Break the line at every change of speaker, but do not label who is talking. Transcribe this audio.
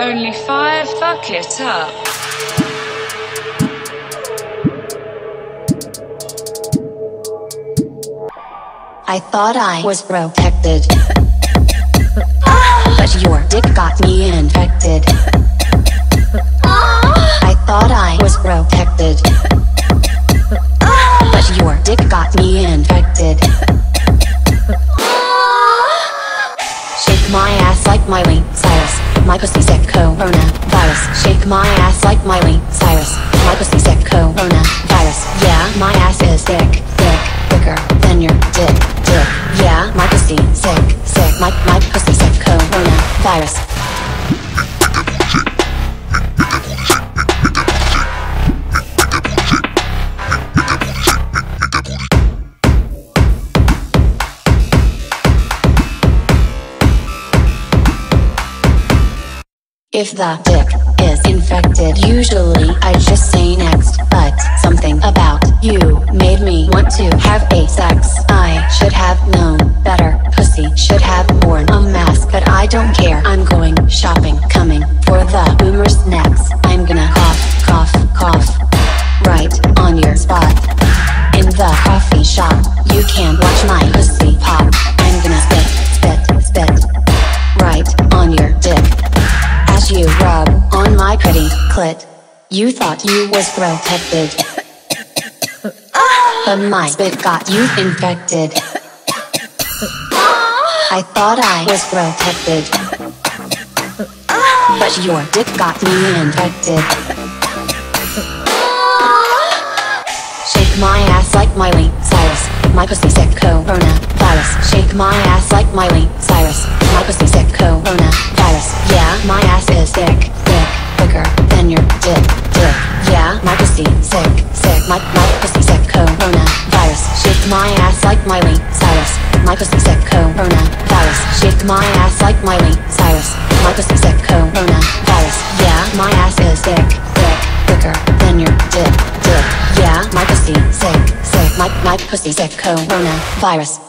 Only fire fuck it up.
I thought I was protected. But your dick got me infected. I thought I was protected. But your dick got me infected. Shake my ass like Miley Cyrus. My pussy sick coronavirus. Shake my ass like Miley Cyrus. My pussy sick coronavirus. Yeah, my ass is thick, thick, thicker than your dick, dick. Yeah, my pussy sick, If the dick is infected, usually I just say next. But something about you made me want to have a sex. I should have known better. Pussy should have worn a mask, but I don't care. I'm going shopping, coming for the boomers next. I'm gonna cough, cough, cough, pretty clit. You thought you was protected. But my spit got you infected. I thought I was protected. But your dick got me infected. Shake my ass like Miley Cyrus. My pussy sick coronavirus. Shake my ass like Miley Cyrus. My pussy sick coronavirus. My ass like Miley Cyrus. My pussy sick coronavirus. Shake my ass like Miley Cyrus. My pussy sick coronavirus. Yeah, my ass is thick, thick, thicker than your dick, dick. Yeah, my pussy sick, sick. My my pussy sick coronavirus.